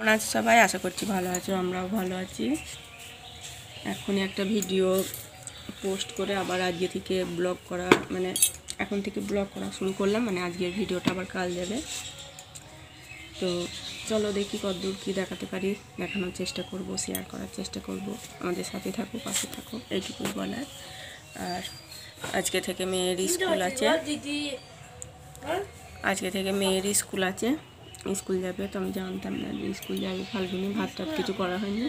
কেমন আছে সবাই? আশা করছি ভালো আছো আমরাও ভালো আছি। এখনই একটা ভিডিও পোস্ট করে আবার আজকে থেকে ব্লগ করা মানে এখন থেকে ব্লগ করা শুরু করলাম মানে আজকের ভিডিওটা আবার কাল যাবে তো চলো দেখি কতদূর কী দেখাতে পারি দেখানোর চেষ্টা করব শেয়ার করার চেষ্টা করব আমাদের সাথে থাকো পাশে থাকো এইটুকুই বলার। আর আজকে থেকে মেয়ের স্কুল আছে। আজকে থেকে মেয়ের স্কুল আছে। স্কুল যাবে তো আমি জানতাম না যে স্কুল যাবে ফাল্গুনি, ভাত টাত কিছু করা হয়নি।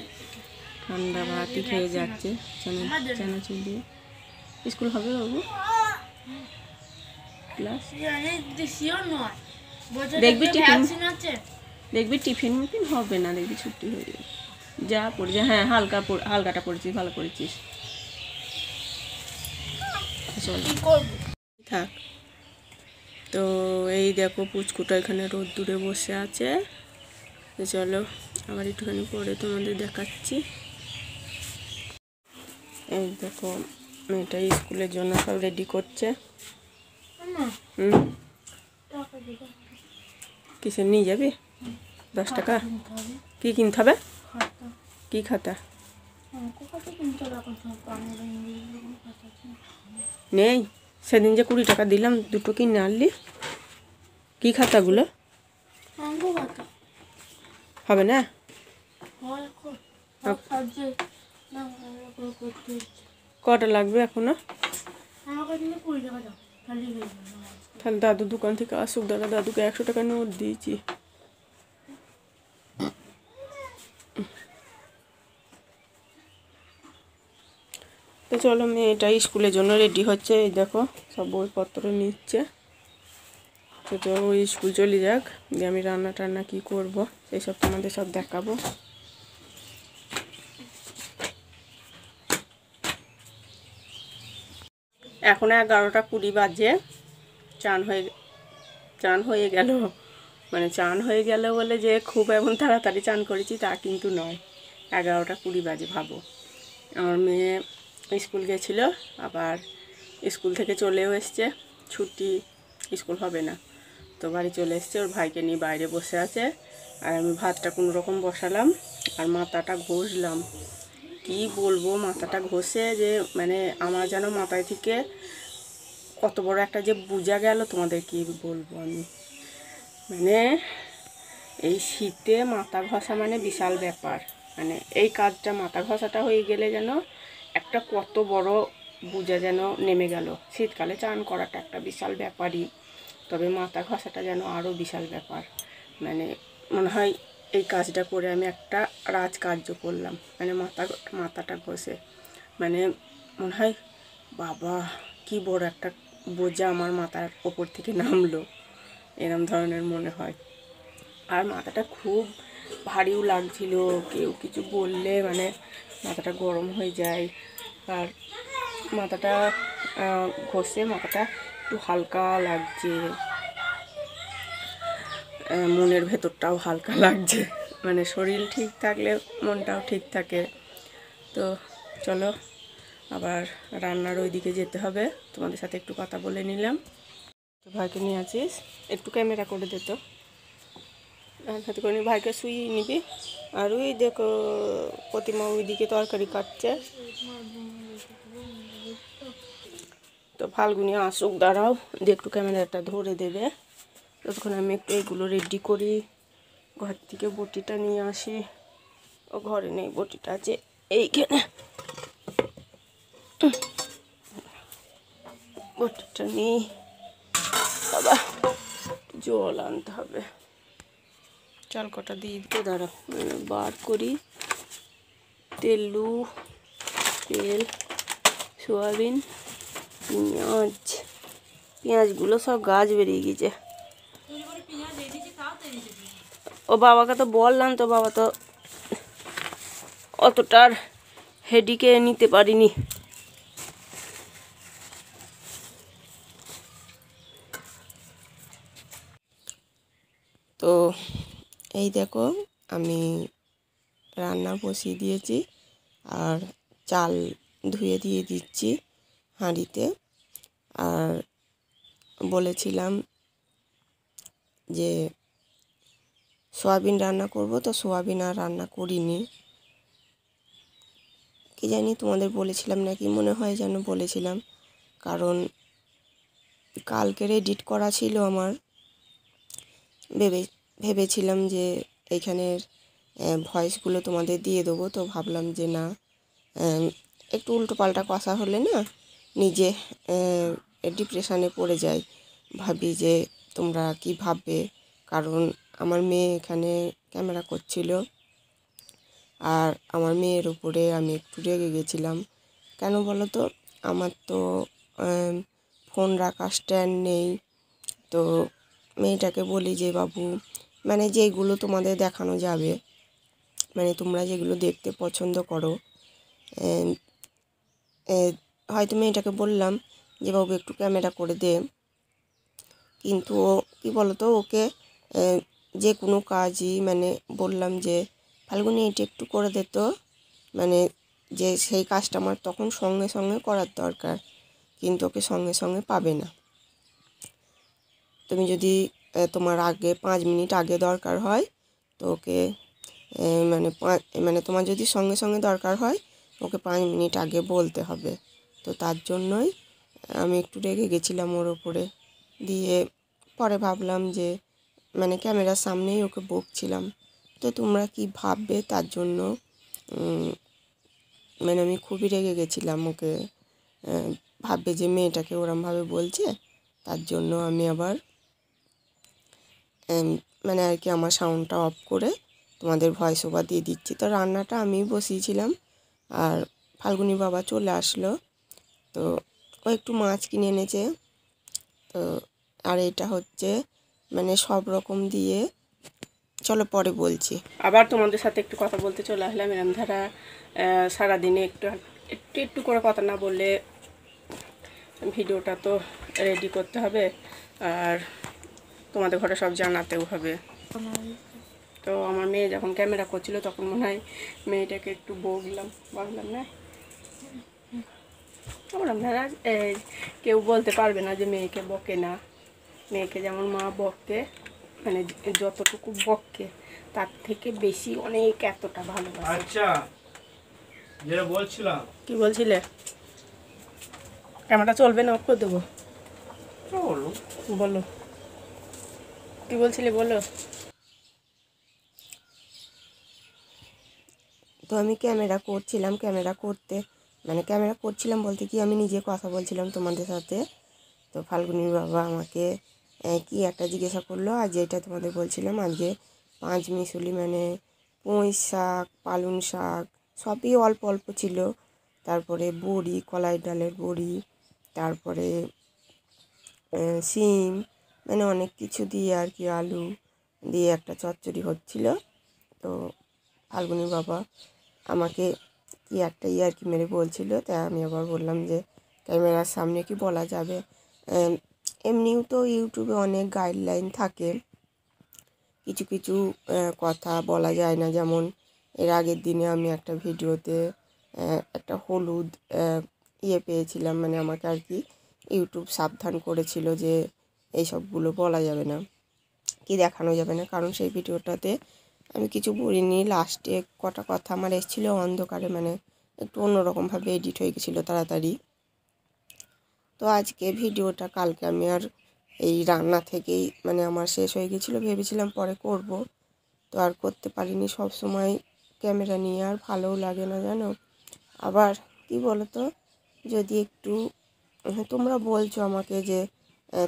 ঠান্ডা ভাতই খেয়ে যাচ্ছে চানা চানাচুর দিয়ে। স্কুল হবে বাবু? ক্লাস? দেখবি টিফিন? দেখবি টিফিন মিফিন? হবে না, দেখবি ছুটি হয়ে যাবে। যা পড়েছে হ্যাঁ হালকা হালকাটা পড়েছিস, ভালো করেছিস। চল। থাক। তো এই দেখো পুচকুটা এখানে রোদ দূরে বসে আছে। তো চলো আবার একটুখানি পরে তোমাদের দেখাচ্ছি। এই দেখো মেয়েটা স্কুলের জন্য সব রেডি করছে। হুম। কিসের নিয়ে যাবি? দশ টাকা? কি কিনতে হবে? কি খাতা? নেই? সেদিন যে কুড়ি টাকা দিলাম দুটো কিনে আনলি কি খাতাগুলো? হবে না? কটা লাগবে এখনও? তাহলে দাদু দোকান থেকে আসুক দাদা দাদুকে একশো টাকা নোট দিয়েছি। তো চলো মেয়েটা স্কুলের জন্য রেডি হচ্ছে। এই দেখো, সব বইপত্র নিচ্ছে। তো তো ওই স্কুল চলে যাক দিয়ে আমি রান্না টান্না কী করব সব তোমাদের সব দেখাবো। এখন এগারোটা কুড়ি বাজে। চান হয়ে চান হয়ে গেল। মানে চান হয়ে গেল বলে যে খুব এমন তাড়াতাড়ি চান করেছি তা কিন্তু নয়। এগারোটা কুড়ি বাজে ভাবো। আমার মেয়ে স্কুল গেছিল, আবার স্কুল থেকে চলেও এসছে। ছুটি স্কুল হবে না। তো বাড়ি চলে এসছে, ওর ভাইকে নিয়ে বাইরে বসে আছে। আর আমি ভাতটা কোনো রকম বসালাম, আর মাথাটা ঘষলাম। কি বলব, মাথাটা ঘষে যে মানে আমার যেন মাথায় থেকে কত বড় একটা যে বোঝা গেল, তোমাদের কি বলব আমি? মানে এই শীতে মাথা ঘষা মানে বিশাল ব্যাপার। মানে এই কাজটা মাথা ঘষাটা হয়ে গেলে যেন একটা কত বড় বোঝা যেন নেমে গেল। শীতকালে চান করাটা একটা বিশাল ব্যাপারই, তবে মাথা ঘষাটা যেন আরও বিশাল ব্যাপার। মানে মনে হয় এই কাজটা করে আমি একটা রাজকার্য করলাম মানে মাথা মাথাটা ঘষে। মানে মনে হয়, বাবা, কি বড় একটা বোঝা আমার মাথার ওপর থেকে নামলো। এরম ধরনের মনে হয়। আর মাথাটা খুব ভারীও লাগছিল কেউ কিছু বললে মানে মাথাটা গরম হয়ে যায়। আর মাথাটা ঘষে মাথাটা একটু হালকা লাগছে। মনের ভেতরটাও হালকা লাগছে। মানে শরীর ঠিক থাকলে মনটাও ঠিক থাকে। তো চলো, আবার রান্নার ওই দিকে যেতে হবে। তোমাদের সাথে একটু কথা বলে নিলাম। ভাইকে নিয়ে আছিস একটু ক্যামেরা করে দে তো। ডান হাতে করে ভাইকে শুইয়ে নিবি। আর ওই দেখো, প্রতিমা ওইদিকে তরকারি কাটছে। তো ফাল্গুনি আসুক, দাঁড়াও, দিয়ে একটু ক্যামেরাটা ধরে দেবে। ততক্ষণ আমি একটু এগুলো রেডি করি। ঘর থেকে বটিটা নিয়ে আসি। ও ঘরে নেই বটিটা, আছে এইখানে। বটিটা নিই। বাবা, জল আনতে হবে। চাল কটা দিয়ে দিতে দাঁড়া বার করি। তেলু, তেল, সোয়াবিন, পেঁয়াজ, পেঁয়াজগুলো সব গাছ বেরিয়ে গেছে। ও বাবাকে তো বললাম তো, বাবা তো অতটার হেডিকে নিতে পারিনি তো এই দেখো, আমি রান্না বসিয়ে দিয়েছি আর চাল ধুয়ে দিয়ে দিচ্ছি হাঁড়িতে। আর বলেছিলাম যে সোয়াবিন রান্না করব, তো সোয়াবিন আর রান্না করিনি। কি জানি তোমাদের বলেছিলাম নাকি, মনে হয় যেন বলেছিলাম, কারণ কালকের এডিট করা ছিল আমার। ভেবে ভেবেছিলাম যে এইখানের ভয়েসগুলো তোমাদের দিয়ে দেবো, তো ভাবলাম যে না একটু উল্টো পাল্টা কথা হলে না নিজে ডিপ্রেশানে পড়ে যাই। ভাবি যে তোমরা কি ভাববে? কারণ আমার মেয়ে এখানে ক্যামেরা করছিল আর আমার মেয়ের উপরে আমি একটু রেগে গেছিলাম। কেন বলো তো? আমার তো ফোন রাখার স্ট্যান্ড নেই। তো মেয়েটাকে বলি যে, বাবু মানে যেইগুলো তোমাদের দেখানো যাবে মানে তোমরা যেগুলো দেখতে পছন্দ করো হয়তো মেয়েটাকে বললাম যে বাবু একটু ক্যামেরা করে দে, কিন্তু ও, কী বলতো ওকে যে কোনো কাজই মানে বললাম যে, ফাল্গুনি, এটা একটু করে দে তো। মানে যে সেই কাজটা আমার তখন সঙ্গে সঙ্গে করার দরকার, কিন্তু ওকে সঙ্গে সঙ্গে পাবে না। তুমি যদি তোমার আগে পাঁচ মিনিট আগে দরকার হয়, তো ওকে মানে মানে তোমার যদি সঙ্গে সঙ্গে দরকার হয়, ওকে পাঁচ মিনিট আগে বলতে হবে। তো তার জন্যই আমি একটু রেগে গেছিলাম ওর ওপরে দিয়ে পরে ভাবলাম যে মানে ক্যামেরার সামনেই ওকে বকছিলাম। তো তোমরা কি ভাববে তার জন্য মানে আমি খুবই রেগে গেছিলাম ওকে ভাববে যে মেয়েটাকে ওরমভাবে বলছে, তার জন্য আমি আবার মানে আর কি আমার সাউন্ডটা অফ করে তোমাদের ভয়েস ওভার দিয়ে দিচ্ছি। তো রান্নাটা আমি বসিয়েছিলাম আর ফাল্গুনি বাবা চলে আসলো। তো ও একটু মাছ কিনে এনেছে। তো আর এটা হচ্ছে মানে সব রকম দিয়ে। চলো পরে বলছি। আবার তোমাদের সাথে একটু কথা বলতে চলে আসলাম। এরম ধারা সারাদিনে একটু একটু একটু করে কথা না বললে ভিডিওটা তো রেডি করতে হবে। আর তোমাদের ঘরে সব জানাতেও হবে। তো আমার মেয়ে যখন ক্যামেরা করছিল তখন মনে হয় মেয়েটাকে একটু বকলাম বললাম না। এই, কেউ বলতে পারবে না যে মেয়েকে বকে না। মেয়েকে যেমন মা বকে মানে যতটুকু বকে তার থেকে বেশি অনেক এতটা ভালোবাসে। আচ্ছা যেটা বলছিলাম। কি বলছিলে? ক্যামেরা চলবে না অফ করে দেবো। চলো বলো। কি বলছিলে বলো। তো আমি ক্যামেরা করছিলাম, ক্যামেরা করতে মানে ক্যামেরা করছিলাম বলতে কি, আমি নিজে কথা বলছিলাম তোমাদের সাথে। তো ফাল্গুনির বাবা আমাকে কি একটা জিজ্ঞাসা করল, আর যেটা তোমাদের বলছিলাম আজকে পাঁচ মিশুলি মানে পুঁই শাক, পালং শাক, সবই অল্প অল্প ছিল। তারপরে বড়ি, কলাই ডালের বড়ি, তারপরে শিম মানে অনেক কিছু দিয়ে আর কি আলু দিয়ে একটা চচ্চড়ি হচ্ছিল। তো ফাল্গুনি বাবা আমাকে কি একটা ইয়ার কি মেরে বলছিল তাই আমি আবার বললাম যে, ক্যামেরার সামনে কি বলা যাবে? এমনিও তো ইউটিউবে অনেক গাইডলাইন থাকে। কিছু কিছু কথা বলা যায় না। যেমন, এর আগের দিনে আমি একটা ভিডিওতে একটা হলুদ ইয়ে পেয়েছিলাম। মানে আমাকে আর কি ইউটিউব সাবধান করেছিল যে এইসবগুলো বলা যাবে না কি দেখানো যাবে না। কারণ সেই ভিডিওটাতে আমি কিছু বলিনি লাস্টে কটা কথা আমার এসেছিল অন্ধকারে মানে একটু অন্যরকমভাবে এডিট হয়ে গেছিল তাড়াতাড়ি। তো আজকে ভিডিওটা কালকে আমি আর এই রান্না থেকেই মানে আমার শেষ হয়ে গেছিল ভেবেছিলাম পরে করব। তো আর করতে পারিনি সব সময় ক্যামেরা নিয়ে আর ভালোও লাগে না জানো। আবার কি বলো তো যদি একটু হ্যাঁ, তোমরা বলছো আমাকে যে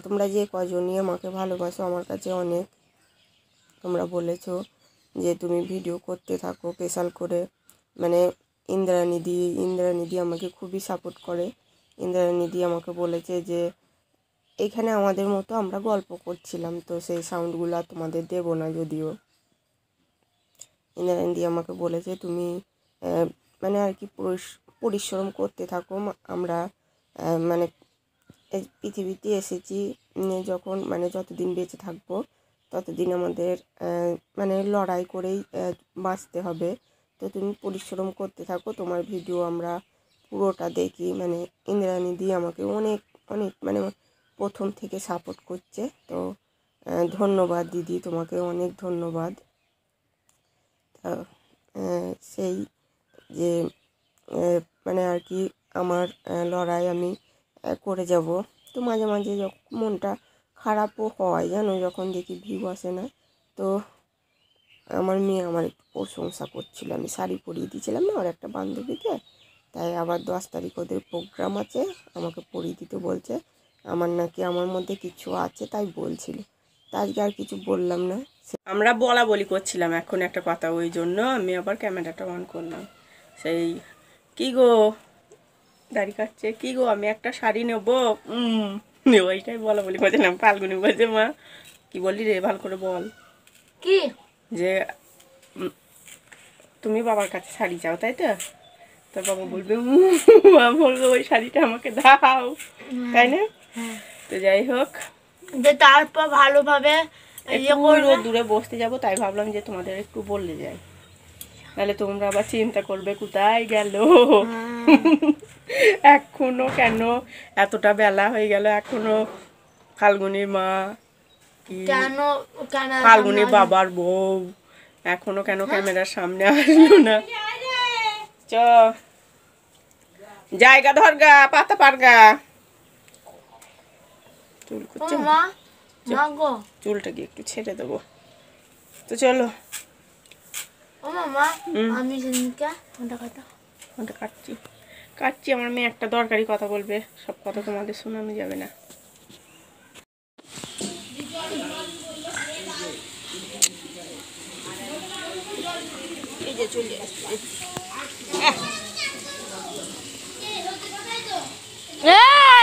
তোমরা যে কজনই আমাকে ভালোবাসো, আমার কাছে অনেক তোমরা বলেছ যে তুমি ভিডিও করতে থাকো স্পেশাল করে। মানে ইন্দ্রাণী দি আমাকে খুবই সাপোর্ট করে। ইন্দ্রাণী দি আমাকে বলেছে যে, এখানে আমাদের মতো আমরা গল্প করছিলাম, তো সেই সাউন্ডগুলো তোমাদের দেবো না যদিও। ইন্দ্রাণী দি আমাকে বলেছে, তুমি মানে আর কি পরিশ- পরিশ্রম করতে থাকো, আমরা মানে এই পৃথিবীতে এসেছি যখন মানে যতদিন বেঁচে থাকব, ততদিন আমাদের মানে লড়াই করেই বাঁচতে হবে। তো তুমি পরিশ্রম করতে থাকো, তোমার ভিডিও আমরা পুরোটা দেখি। মানে ইন্দ্রাণী দি আমাকে অনেক অনেক মানে প্রথম থেকে সাপোর্ট করছে। তো ধন্যবাদ দিদি, তোমাকে অনেক ধন্যবাদ। সেই যে মানে আর কি আমার লড়াই আমি করে যাব। তো মাঝে মাঝে যখন মনটা খারাপও হয়, জানো, যখন দেখি ভিউ আসে না। তো আমার মেয়ে আমার একটু প্রশংসা করছিল। আমি শাড়ি পরিয়ে দিয়েছিলাম না, ওর একটা বান্ধবীকে। তাই আবার দশ তারিখ ওদের প্রোগ্রাম আছে, আমাকে পরিয়ে দিতে বলছে। আমার নাকি আমার মধ্যে কিছু আছে, তাই বলছিল। তাই আর কিছু বললাম না। আমরা বলা বলি করছিলাম এখন একটা কথা, ওই জন্য আমি আবার ক্যামেরাটা অন করলাম। সেই, কি গো? দাড়ি কাটছে। কি গো আমি একটা শাড়ি নেব? ওইটাই বলা বলি করছিলাম ফাল্গুনি বলছে মা। কি বললি রে ভালো করে বল। কি? যে তুমি বাবার কাছে শাড়ি চাও তাই তো? তো বাবা বলবে মা বলবে ওই শাড়িটা আমাকে দাও। তাই না? তো যাই হোক। যে তারপর ভালোভাবে ইয়ে দূরে বসতে যাব তাই ভাবলাম যে তোমাদের একটু বললে যাই। তাহলে তোমরা আবার চিন্তা করবে কোথায় গেল? এখনও কেন এতটা বেলা হয়ে গেল? এখনও ফাল্গুনির মা কেন ফাল্গুনির বাবার বউ। এখনও কেন ক্যামেরার সামনে আসলো না? চ। জায়গা ধর গা পাতা পারগা চুল করছে? গো। চুলটা গিয়ে একটু ছেড়ে দেবো। তো চলো। ও মামা আমি সেদিনকে ফোনটা কাটা। ফোনটা কাটছি। কাটছি আমার মেয়ে একটা দরকারি কথা বলবে। সব কথা তোমাদের শোনানো যাবে না। এই যে চলে আসছে।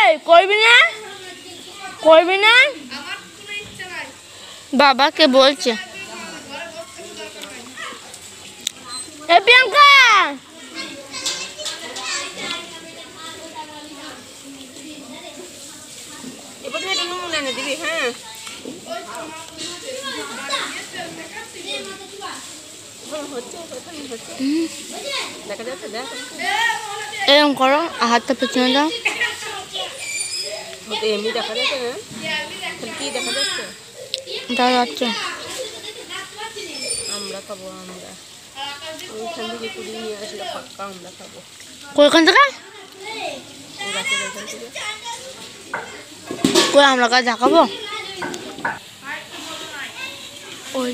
এই করবি না? করবি না? বাবাকে বলছে। এ প্রিয়াঙ্কা! এবার নুন এনে দিবি হ্যাঁ? দেখা দেখ এরকম করো হাতটা পেছনে দাও। এমনি দেখা যাচ্ছে না কি দেখা যাচ্ছে? দাও যাচ্ছে আমরা খাব আমরা। গাছের ওইখান থেকে কই আমরা কাজ দেখাবো ওই